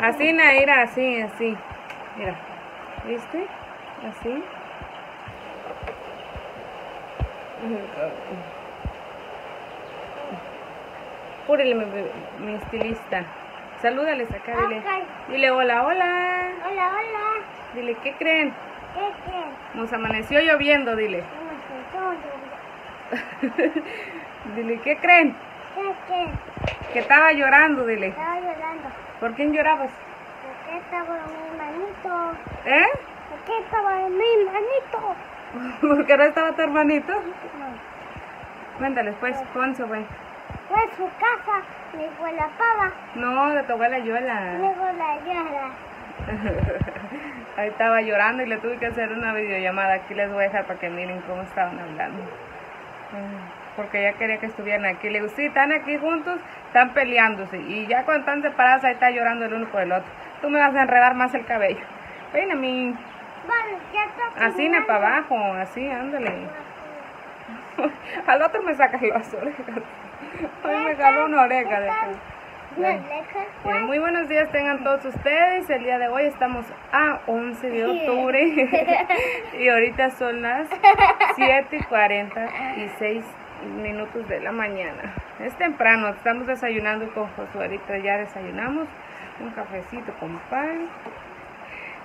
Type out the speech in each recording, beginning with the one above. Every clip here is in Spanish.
Así, Naira, así, así. Mira, ¿viste? Así. Púrele, mi, mi estilista. Salúdales acá, dile. Dile hola, hola. Hola, hola. Dile, ¿qué creen? ¿Qué qué? Nos amaneció lloviendo, dile. Dile, ¿qué creen? ¿Qué qué? Que estaba llorando, dile. Estaba llorando. ¿Por quién llorabas? ¿Por qué estaba mi manito? ¿Eh? ¿Por qué estaba mi manito? Porque no estaba tu hermanito. No. Cuéntales, pues, Ponce, güey. Fue a su casa, me fue la pava, No, de tu abuela me Yola. fue la llora. Ahí estaba llorando y le tuve que hacer una videollamada. Aquí les voy a dejar para que miren cómo estaban hablando. Porque ella quería que estuvieran aquí. Le digo, sí, están aquí juntos, están peleándose. Y ya cuando están separados, ahí está llorando el uno por el otro. Tú me vas a enredar más el cabello. Ven a mí. Bueno, ya está Así, ne para abajo, así, ándale. Al otro me saca las orejas. Hoy me jaló una oreja de acá. Muy buenos días tengan todos ustedes. El día de hoy estamos a 11 de octubre y ahorita son las 7 y 46 minutos de la mañana. Es temprano, estamos desayunando con Josué. Ahorita ya desayunamos un cafecito con pan.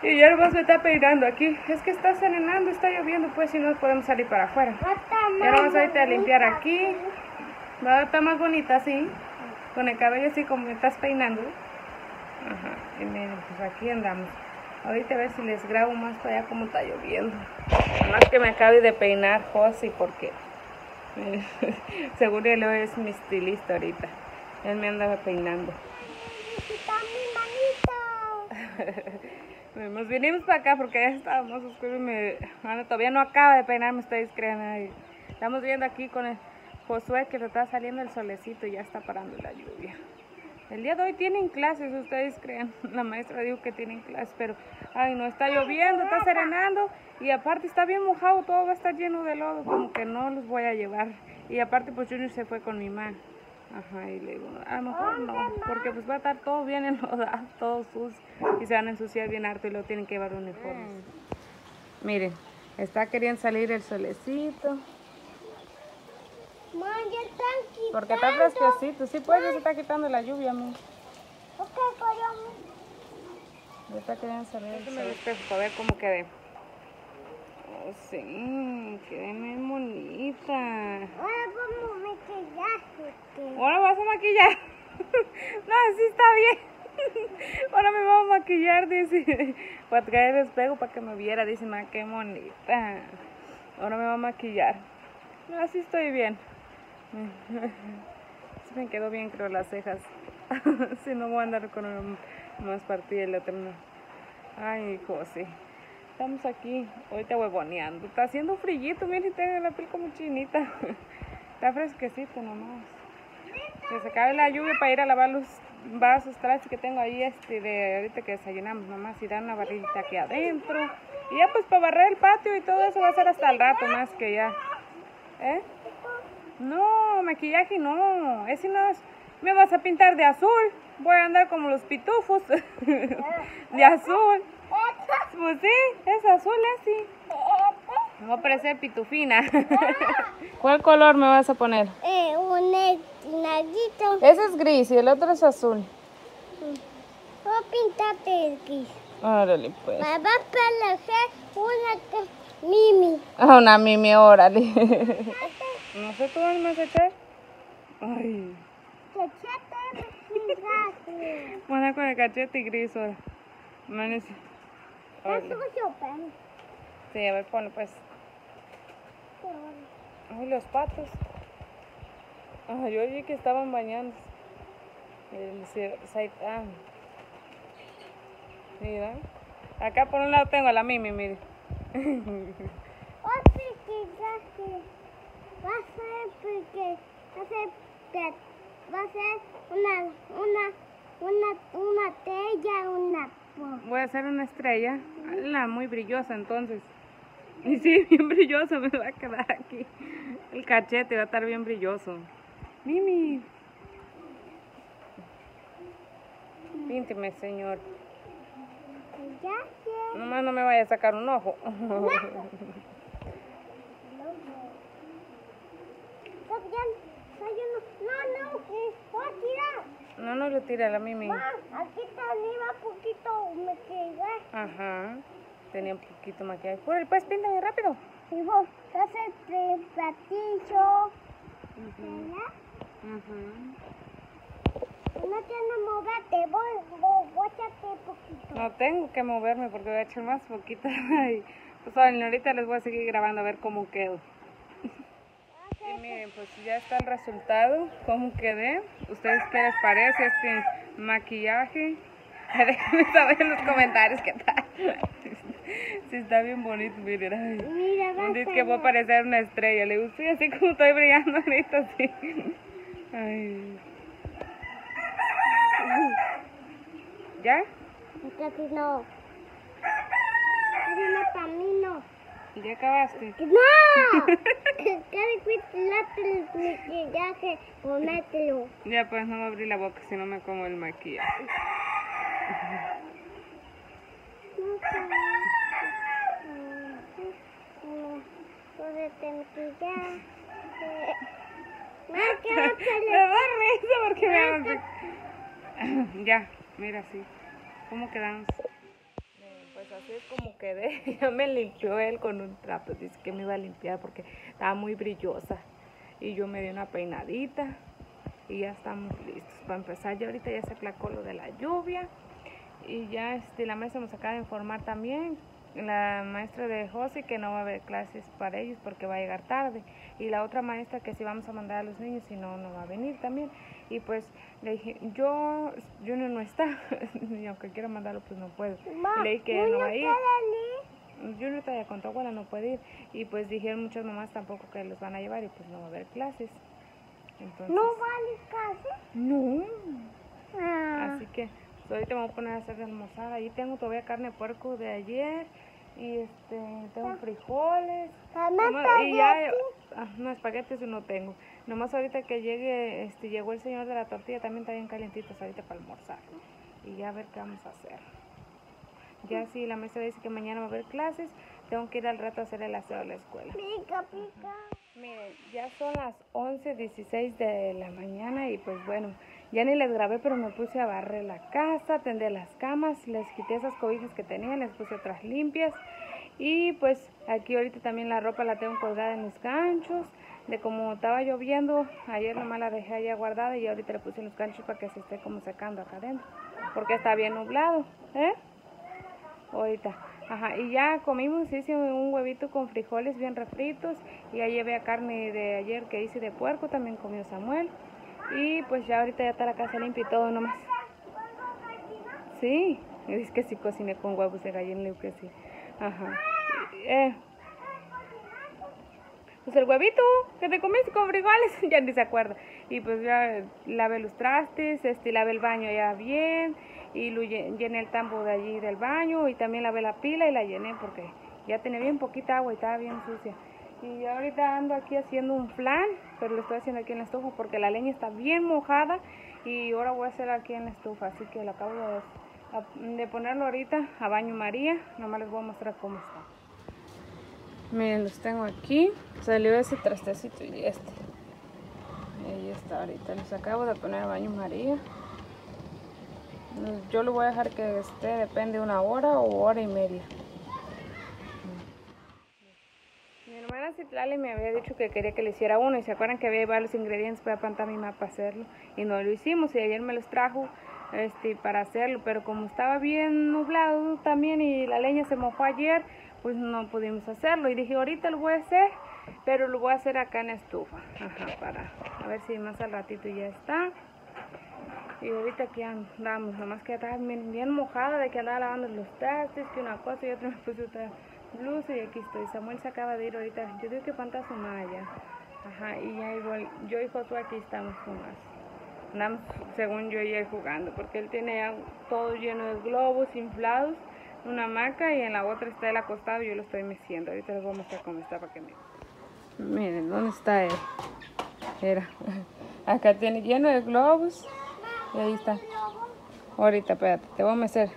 Y ya nomás me está peinando aquí. Es que está serenando, está lloviendo, pues si no podemos salir para afuera. Ya vamos ahorita a limpiar aquí. Va a estar más bonita así, con el cabello así como me estás peinando. Ajá, y miren, pues aquí andamos. Ahorita a ver si les grabo más para allá como está lloviendo. Más que me acabe de peinar Josi porque seguro él es mi estilista ahorita. Él me andaba peinando. Está mi manito. Nos vinimos para acá porque ya estábamos oscuros y me, bueno, todavía no acaba de peinar, me estoy creyendo ahí. Estamos viendo aquí con el Josué que le está saliendo el solecito y ya está parando la lluvia. El día de hoy tienen clases, ustedes creen. La maestra dijo que tienen clases, pero ay no, está lloviendo, está serenando y aparte está bien mojado, todo va a estar lleno de lodo, como que no los voy a llevar. Y aparte pues Junior se fue con mi mamá. Ajá, y le digo, a lo mejor no, porque pues va a estar todo bien enlodado, todo sucio y se van a ensuciar bien harto y luego tienen que llevar uniformes. Miren, está queriendo salir el solecito, Man. Porque está fresquecito, sí pues ya se está quitando la lluvia, amor. ¿Por qué coño? Ya está queriendo salir el sol. espejo para ver cómo quedé. Oh, sí, quedé bien bonita. Ahora vamos a maquillaje. que- Ahora vas a maquillar. no, sí está bien. Ahora me voy a maquillar, dice. Voy a traer el espejo para que me viera. Dice, ma, qué bonita. Ahora me voy a maquillar. No, así estoy bien. Me quedó bien, creo, las cejas. si no voy a andar con más partida otra no. Ay, José. Estamos aquí, ahorita huevoneando. Está haciendo frillito, miren, tengo la piel como chinita. Está fresquecito nomás. Que se acabe la lluvia para ir a lavar los vasos, trastes que tengo ahí, este, de ahorita que desayunamos, nomás y dar una barrita aquí adentro. Y ya pues para barrer el patio y todo eso va a ser hasta el rato más que ya. ¿Eh? No, maquillaje no, ese no es. Me vas a pintar de azul. Voy a andar como los pitufos. de azul. Pues sí, es azul así. Me voy a parecer pitufina. ¿Cuál color me vas a poner? Eh, un negrito. Ese es gris y el otro es azul. Voy a pintarte el gris. Órale, pues. Me va a una Mimi. Ah, una mimi, órale. no sé, ¿tú dónde me vas a echar? Ay. Cachete gigante. Bueno, con el cachete y gris ahora. Amanece. Es Órale. suyo, pen. Sí, a ver, ponlo pues. Ay, los patos. Ay, yo oí que estaban bañando. El saitán. Mira. Acá por un lado tengo a la Mimi, mire. Otro gigante. Va a ser porque va a ser va a ser una una una una tella, una Voy a hacer una estrella. La muy brillosa entonces. Y sí, bien brillosa me va a quedar aquí. El cachete va a estar bien brilloso. Mimi. Pínteme, señor. Gracias. Nomás no me vaya a sacar un ojo. Está bien. Está lleno. No, no, que voy a tirar. No, no lo tira la Mimi. Ma, aquí también va poquito quedé. Ajá. Tenía un poquito maquillaje. Por pues píntame rápido. Y vos, haces el platillo. ¿Verdad? No tienes que moverte, voy, voy, voy a echarte poquito. No tengo que moverme porque voy a echar más poquito. Pues ahorita les voy a seguir grabando a ver cómo quedo. Y miren, pues ya está el resultado, cómo quedé. ¿Ustedes qué les parece este maquillaje? Déjenme saber en los comentarios qué tal. Sí, está bien bonito, miren. Ay. Mira, Dice que voy a parecer una estrella. Le gusta así como estoy brillando ahorita, así. Ay. ¿Ya? No. Casi no para mí no. ¿Ya acabaste? ¡No! Maquillaje, ponértelo. Ya, pues no me abrí la boca si no me como el maquillaje. Me da risa porque me. Ya, mira así. ¿Cómo quedamos? Así es como quedé. Ya me limpió él con un trapo. Dice que me iba a limpiar porque estaba muy brillosa. Y yo me di una peinadita. Y ya estamos listos para empezar. Ya ahorita ya se aplacó lo de la lluvia. Y ya este, la maestra nos acaba de informar también, la maestra de José, que no va a haber clases para ellos porque va a llegar tarde. Y la otra maestra que sí vamos a mandar a los niños, si no, no va a venir también. Y pues le dije, yo, Junior no está, y aunque quiera mandarlo, pues no puedo. Y le dije que no va a ir. Junior allá con tu abuela, no puede ir. Y pues dijeron muchas mamás tampoco que los van a llevar y pues no va a haber clases. Entonces, ¿No vale casi? no. Ah. Así que pues, ahorita me voy a poner a hacer de almorzar. Ahí tengo todavía carne de puerco de ayer. Y este, tengo frijoles. Mamá, y ya, ah, no, espaguetis no tengo. Nomás ahorita que llegue, este, llegó el señor de la tortilla, también está bien calientitos ahorita para almorzar. Y ya a ver qué vamos a hacer. Ya si la maestra dice que mañana va a haber clases, tengo que ir al rato a hacer el aseo a la escuela. Pica, pica. Miren, ya son las 11.16 de la mañana y pues bueno, ya ni les grabé, pero me puse a barrer la casa, tender las camas, les quité esas cobijas que tenía, les puse otras limpias y pues aquí ahorita también la ropa la tengo colgada en los ganchos, de como estaba lloviendo, ayer nomás la dejé allá guardada y ahorita le puse en los ganchos para que se esté como secando acá adentro, porque está bien nublado, ¿eh? Ahorita. Ajá, y ya comimos, hice un huevito con frijoles bien refritos y ya llevé a carne de ayer que hice de puerco, también comió Samuel. Y pues ya ahorita ya está la casa limpia y todo nomás. Sí, es que sí cociné con huevos de gallina, digo que sí. Ajá. Eh, pues el huevito que te comiste con frijoles, ya ni se acuerda. Y pues ya lavé los trastes, este, lavé el baño ya bien, y lo lle- llené el tambo de allí del baño, y también lavé la pila y la llené porque ya tenía bien poquita agua y estaba bien sucia. Y ahorita ando aquí haciendo un flan, pero lo estoy haciendo aquí en la estufa porque la leña está bien mojada y ahora voy a hacer aquí en la estufa, así que lo acabo de, de ponerlo ahorita a baño María, nomás les voy a mostrar cómo está. Miren, los tengo aquí. Salió ese trastecito y este. Ahí está ahorita. Los acabo de poner a baño María. Yo lo voy a dejar que esté, depende, una hora o hora y media. Mi Citlali me había dicho que quería que le hiciera uno y se acuerdan que había llevado los ingredientes para pantomima para hacerlo y no lo hicimos y ayer me los trajo este para hacerlo pero como estaba bien nublado también y la leña se mojó ayer pues no pudimos hacerlo y dije ahorita lo voy a hacer pero lo voy a hacer acá en la estufa para a ver si más al ratito ya está. Y ahorita aquí andamos, nomás que estaba bien, bien mojada de que andaba lavando los trastes, que una cosa y otra me puse otra blusa y aquí estoy. Samuel se acaba de ir ahorita, yo digo que falta su malla. Ajá, y ya igual, yo y Josué aquí estamos nomás. Andamos, según yo, ya jugando, porque él tiene todo lleno de globos inflados, una hamaca y en la otra está él acostado y yo lo estoy meciendo. Ahorita les voy a mostrar cómo está para que miren. Miren, ¿dónde está él? Era. Acá tiene lleno de globos. Y ahí está. Ahorita, espérate, te voy a mecer.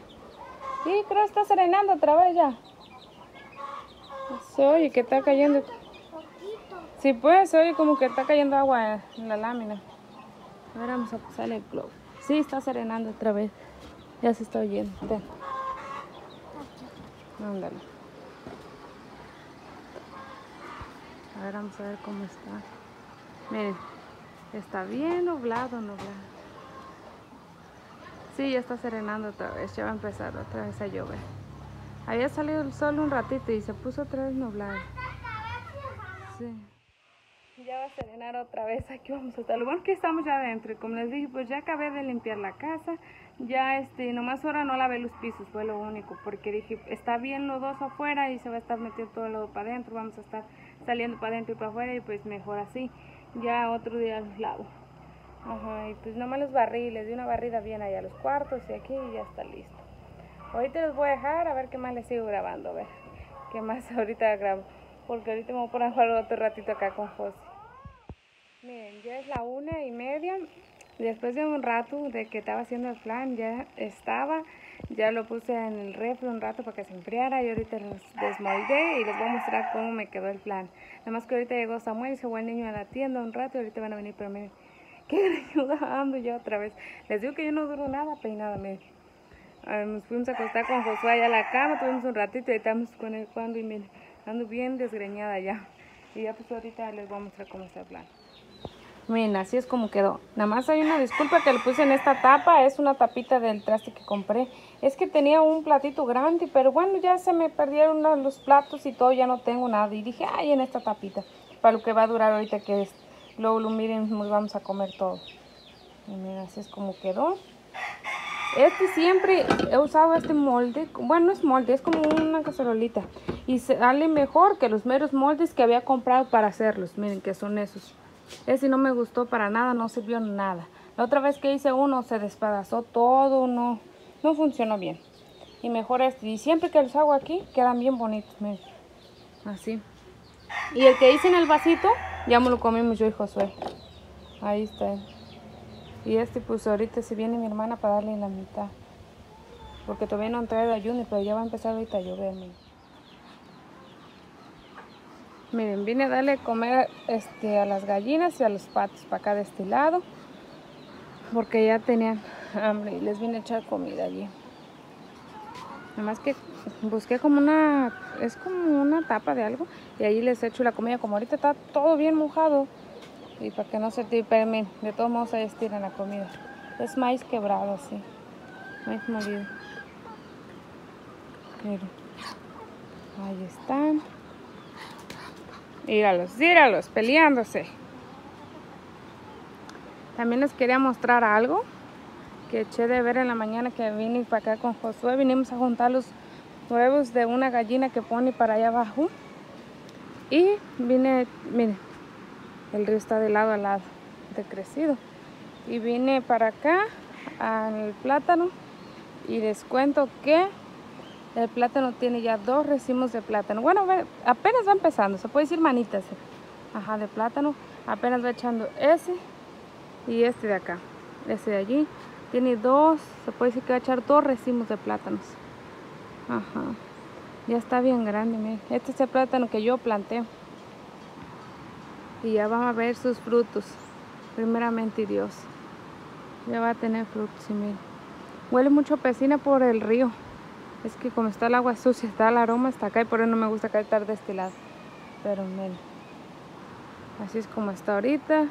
Sí, creo que está serenando otra vez ya. Oye que está cayendo. Poquito. Sí, pues, oye como que está cayendo agua en la lámina. A ver, vamos a pasarle el globo. Sí, está serenando otra vez. Ya se está oyendo. Ven, ándale. A ver, vamos a ver cómo está. Miren, está bien nublado, nublado. Sí, ya está serenando otra vez. Ya va a empezar otra vez a llover. Había salido el sol un ratito y se puso otra vez nublado. Sí. Ya va a serenar otra vez. Aquí vamos a estar. Lo bueno es que estamos ya adentro. Y como les dije, pues ya acabé de limpiar la casa. Ya, este, nomás ahora no lavé los pisos. Fue lo único. Porque dije, está bien lodoso afuera y se va a estar metiendo todo el lodo para adentro. Vamos a estar saliendo para adentro y para afuera. Y pues mejor así. Ya otro día los lavo. Ajá. Y pues nomás los barrí. Les di una barrida bien allá a los cuartos y aquí y ya está listo. Ahorita los voy a dejar a ver qué más les sigo grabando. A ver qué más ahorita grabo. Porque ahorita me voy a poner a jugar otro ratito acá con José. Miren, ya es la una y media. Después de un rato de que estaba haciendo el plan, ya estaba. Ya lo puse en el refri un rato para que se enfriara y ahorita los desmoldé y les voy a mostrar cómo me quedó el plan. Nada más que ahorita llegó Samuel y se fue el niño a la tienda un rato y ahorita van a venir, pero miren, qué greñuda ando yo otra vez. Les digo que yo no duro nada peinada, miren. Nos fuimos a acostar con Josué allá a la cama, tuvimos un ratito y estamos con él cuando y miren, ando bien desgreñada ya. Y ya pues ahorita les voy a mostrar cómo está el plan. Miren, así es como quedó. Nada más hay una disculpa que le puse en esta tapa. Es una tapita del traste que compré. Es que tenía un platito grande, pero bueno, ya se me perdieron los- los platos y todo. Ya no tengo nada. Y dije, ay, en esta tapita. Para lo que va a durar ahorita que es. Luego lo miren, nos vamos a comer todo. Y miren, así es como quedó. Este siempre he usado este molde. Bueno, no es molde, es como una cacerolita. Y sale mejor que los meros moldes que había comprado para hacerlos. Miren que son esos. Ese no me gustó para nada, no sirvió nada. La otra vez que hice uno se despedazó todo, no, no funcionó bien. Y mejor este. Y siempre que los hago aquí quedan bien bonitos, miren. Así. Y el que hice en el vasito, ya me lo comimos yo y Josué. Ahí está. Y este pues ahorita se viene mi hermana para darle la mitad. Porque todavía no entré de ayuno, pero ya va a empezar ahorita a llover. Miren, Miren, vine a darle comer este, a las gallinas y a los patos para acá de este lado. Porque ya tenían hambre y les vine a echar comida allí. Nada más que busqué como una, es como una tapa de algo y ahí les echo la comida. Como ahorita está todo bien mojado y para que no se miren, de todos modos ahí estiran la comida. Es maíz quebrado así, maíz molido. Ahí están. Míralos, míralos, peleándose. También les quería mostrar algo que eché de ver en la mañana que vine para acá con Josué. Vinimos a juntar los huevos de una gallina que pone para allá abajo. Y vine, miren, el río está de lado a lado, de crecido. Y vine para acá al plátano y les cuento que el plátano tiene ya dos racimos de plátano. Bueno, apenas va empezando, se puede decir manitas. Ajá, de plátano. Apenas va echando ese y este de acá. Ese de allí. Tiene dos, se puede decir que va a echar dos racimos de plátanos. Ajá. Ya está bien grande. Este es el plátano que yo planté. Y ya van a ver sus frutos. Primeramente Dios. Ya va a tener frutos, y miren. Huele mucho a pesina por el río. Es que como está el agua sucia, está el aroma hasta acá y por eso no me gusta acá estar de este lado. Pero miren. Así es como está ahorita.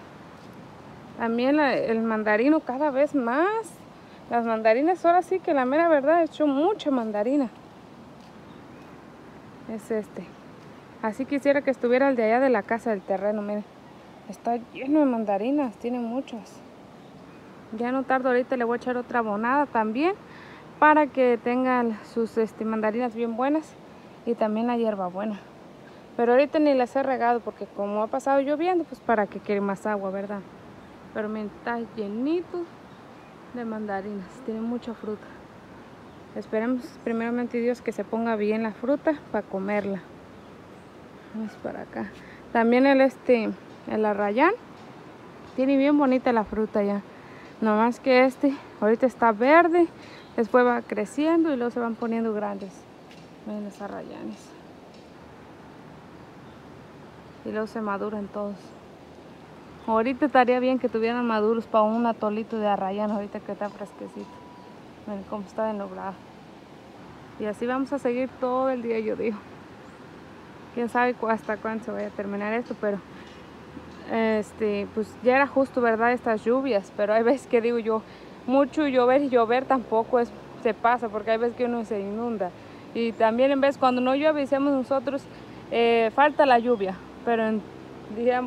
También el mandarino cada vez más. Las mandarinas ahora sí que la mera verdad he hecho mucha mandarina. Es este. Así quisiera que estuviera el de allá de la casa del terreno, miren. Está lleno de mandarinas, tiene muchas. Ya no tardo ahorita, le voy a echar otra abonada también para que tengan sus este, mandarinas bien buenas y también la hierba buena. Pero ahorita ni las he regado porque como ha pasado lloviendo, pues para que quiere más agua, ¿verdad? Pero miren, está llenito de mandarinas, tiene mucha fruta. Esperemos primeramente Dios que se ponga bien la fruta para comerla. Para acá. También el este, el arrayán, tiene bien bonita la fruta ya. No más que este, ahorita está verde, Después va creciendo y luego se van poniendo grandes. Miren los arrayanes. Y luego se maduran todos. Ahorita estaría bien que tuvieran maduros para un atolito de arrayán, ahorita que está fresquecito. Miren cómo está de. Y así vamos a seguir todo el día, yo digo. Quién sabe hasta cuándo se vaya a terminar esto, pero este, pues ya era justo, ¿verdad? Estas lluvias, pero hay veces que digo yo, mucho llover y llover tampoco es, se pasa, porque hay veces que uno se inunda. Y también en vez cuando no llueve, decimos nosotros, eh, falta la lluvia, pero en,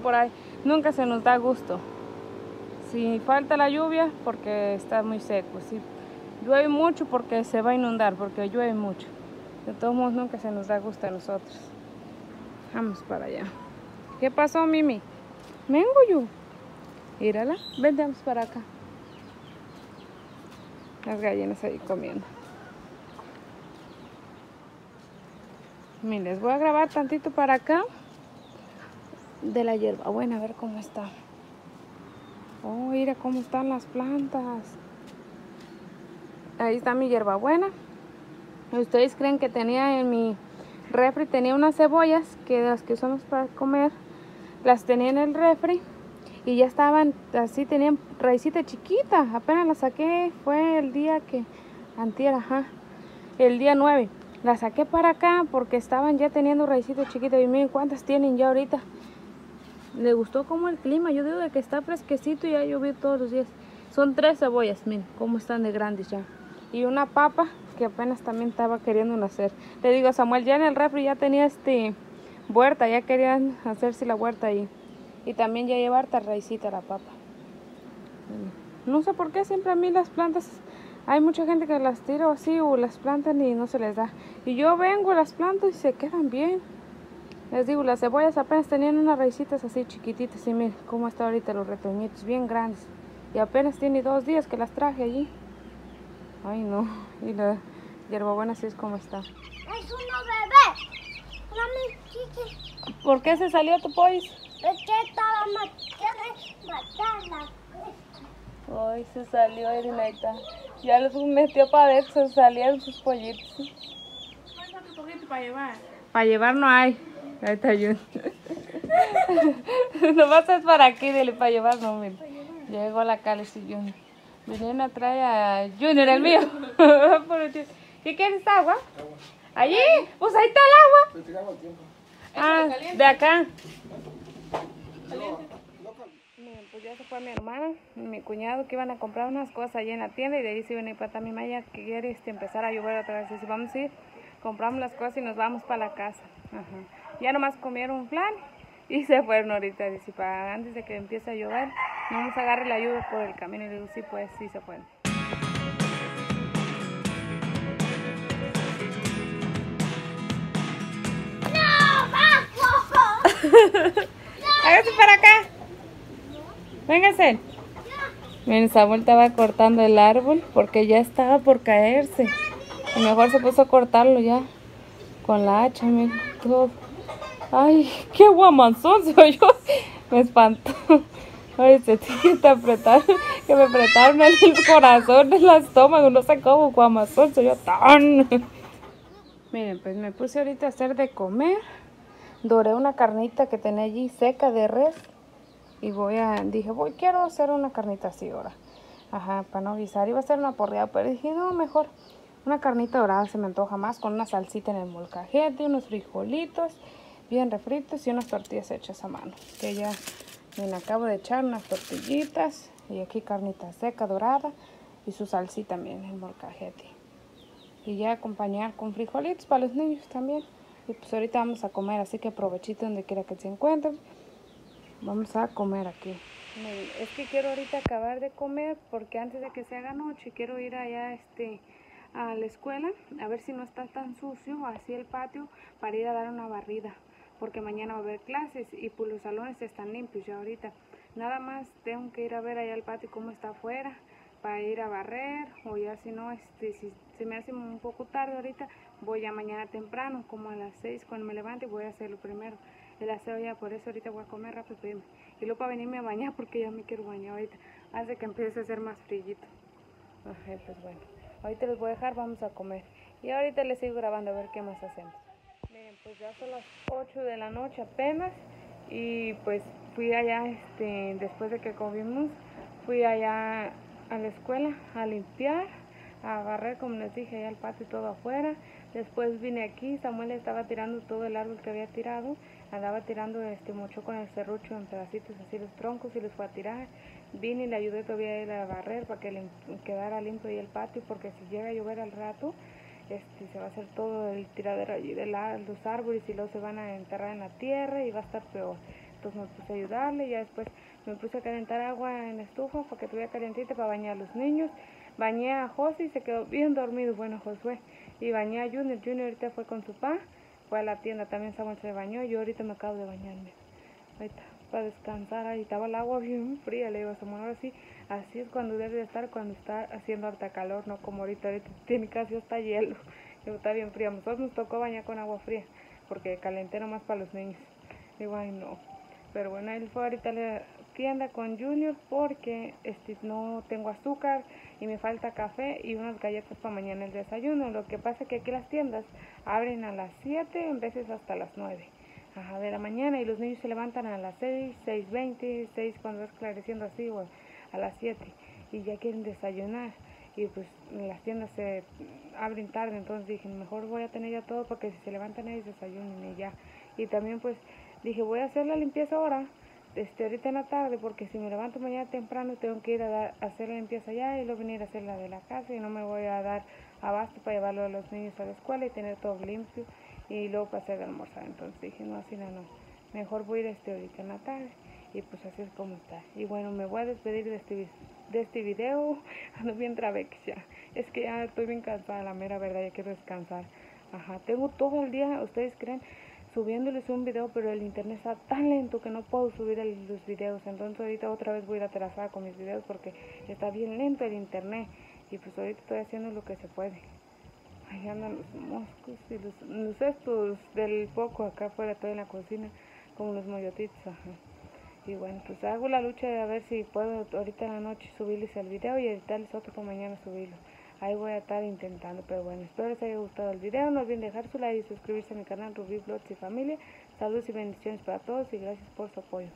por ahí, nunca se nos da gusto. Si falta la lluvia, porque está muy seco. Si llueve mucho, porque se va a inundar, porque llueve mucho. De todos modos, nunca se nos da gusto a nosotros. Vamos para allá. ¿Qué pasó, Mimi? Vengo yo. Mírala, vamos para acá. Las gallinas ahí comiendo. Miren, les voy a grabar tantito para acá de la hierba. Bueno, a ver cómo está. Oh, mira cómo están las plantas. Ahí está mi hierbabuena. Ustedes creen que tenía en mi refri, tenía unas cebollas que las que usamos para comer. Las tenía en el refri y ya estaban así, tenían raicita chiquita. Apenas la saqué, fue el día que, antier, ajá, el día 9. La saqué para acá porque estaban ya teniendo raicitas chiquitas y miren cuántas tienen ya ahorita. Le gustó como el clima, yo digo que está fresquecito y ha llovido todos los días. Son tres cebollas, miren cómo están de grandes ya. Y una papa que apenas también estaba queriendo nacer. Le digo Samuel, ya en el refri ya tenía este huerta, ya querían hacerse la huerta ahí. Y también ya lleva harta raicita la papa. No sé por qué siempre a mí las plantas, hay mucha gente que las tira así o las plantan y no se les da. Y yo vengo, las planto y se quedan bien. Les digo, las cebollas apenas tenían unas raicitas así chiquititas y miren cómo está ahorita los retoñitos, bien grandes. Y apenas tiene dos días que las traje allí. Ay no, y la hierbabuena así es como está. Es una bebé, chiqui. ¿Por qué se salió tu pollo? Es que estaba matando. Ay, se salió Erinita. Ya los metió para ver, se salían sus pollitos. ¿Cuántos pollitos para llevar? Para llevar no hay. Ahí está Jun. Nomás es para aquí, dile, para llevar, no, mira. Llegó a la calle y Junior. Vinieron a traer a Junior, el mío. ¿Qué quieres, agua? ¿Allí? Pues ahí está el agua. Ah, de acá. pues ya se fue mi hermana y mi cuñado que iban a comprar unas cosas allí en la tienda y de ahí se iban a ir para mi maya que quiere este, empezar a llover otra vez. Y si vamos a ir, compramos las cosas y nos vamos para la casa. Ajá. Ya nomás comieron un flan y se fueron ahorita. Dice, para antes de que empiece a llover, no nos agarre la lluvia por el camino. Y digo, sí, pues sí se pueden. Hágase para acá. Véngase. Miren, Samuel estaba cortando el árbol porque ya estaba por caerse. Y mejor se puso a cortarlo ya con la hacha, miren, todo. Ay, qué guamanzón soy yo. Me espanto. Ay, se tiene que apretar, que me apretaron el corazón, el estómago, no sé cómo, guamazón soy yo tan. Miren, pues me puse ahorita a hacer de comer. Doré una carnita que tenía allí seca de res. Y voy a, dije, voy, quiero hacer una carnita así ahora. Ajá, para no guisar. Iba a hacer una porreada, pero dije, no, mejor una carnita dorada se me antoja más con una salsita en el molcajete, unos frijolitos bien refritos y unas tortillas hechas a mano. Que ya me acabo de echar unas tortillitas y aquí carnita seca dorada y su salsita también, el molcajete. Y ya acompañar con frijolitos para los niños también. Y pues ahorita vamos a comer, así que aprovechito donde quiera que se encuentren. Vamos a comer aquí. Es que quiero ahorita acabar de comer porque antes de que se haga noche quiero ir allá este a la escuela a ver si no está tan sucio así el patio para ir a dar una barrida porque mañana va a haber clases y pues los salones están limpios ya ahorita. Nada más tengo que ir a ver allá al patio cómo está afuera para ir a barrer o ya si no, este, si se me hace un poco tarde ahorita, voy ya mañana temprano, como a las 6 cuando me levante voy a hacerlo primero. El aseo ya, por eso ahorita voy a comer rápido y luego para venirme a bañar porque ya me quiero bañar ahorita, hace que empiece a hacer más frillito. Ajá, pues. Ahorita les voy a dejar, vamos a comer. Y ahorita les sigo grabando a ver qué más hacemos. Pues ya son las 8 de la noche apenas. Y pues fui allá, este, después de que comimos, fui allá a la escuela a limpiar, a barrer, como les dije, allá al patio todo afuera. Después vine aquí, Samuel estaba tirando todo el árbol que había tirado, andaba tirando este mocho con el serrucho en pedacitos así los troncos y los fue a tirar. Vine y le ayudé todavía a ir a barrer para que le quedara limpio ahí el patio, porque si llega a llover al rato, este, se va a hacer todo el tiradero allí de los árboles y luego se van a enterrar en la tierra y va a estar peor. Entonces me puse a ayudarle y ya después me puse a calentar agua en estufa para que tuviera calientita para bañar a los niños. Bañé a José y se quedó bien dormido, bueno Josué. Y bañé a Junior, Junior ahorita fue con su papá, fue a la tienda, también Samuel se bañó y yo ahorita me acabo de bañarme. Ahorita, para descansar, ahí estaba el agua bien fría, le digo a Samuel, ahora sí, así es cuando debe de estar cuando está haciendo harta calor, no como ahorita, ahorita tiene casi hasta hielo, está bien fría. Nosotros nos tocó bañar con agua fría, porque calenté nomás para los niños. Digo, ay no. Pero bueno, él fue ahorita le tienda con Junior porque este, no tengo azúcar y me falta café y unas galletas para mañana el desayuno. Lo que pasa es que aquí las tiendas abren a las 7, en veces hasta las 9 de la mañana y los niños se levantan a las 6, 6.20, 6 cuando va esclareciendo así a las 7 y ya quieren desayunar y pues las tiendas se abren tarde, entonces dije, mejor voy a tener ya todo porque si se levantan ellos desayunen y ya. Y también pues dije, voy a hacer la limpieza ahora este, ahorita en la tarde, porque si me levanto mañana temprano tengo que ir a, dar, hacer la limpieza allá y luego venir a hacer la de la casa y no me voy a dar abasto para llevarlo a los niños a la escuela y tener todo limpio y luego hacer de almorzar. Entonces dije, no, así no, no. Mejor voy a ir este ahorita en la tarde y pues así es como está. Y bueno, me voy a despedir de este, de este video. Ando bien ya Es que ya estoy bien cansada, la mera verdad, ya quiero descansar. Ajá, tengo todo el día, ustedes creen, subiéndoles un video, pero el internet está tan lento que no puedo subir los videos. Entonces ahorita otra vez voy a ir atrasada con mis videos porque está bien lento el internet. Y pues ahorita estoy haciendo lo que se puede. Ahí andan los moscos y los, estos del poco acá afuera, todo en la cocina, como los moyotitos. Y bueno, pues hago la lucha de a ver si puedo ahorita en la noche subirles el video y editarles otro para mañana subirlo. Ahí voy a estar intentando, pero bueno, espero les haya gustado el video. No olviden dejar su like y suscribirse a mi canal Rubí Vlogs y Familia. Saludos y bendiciones para todos y gracias por su apoyo.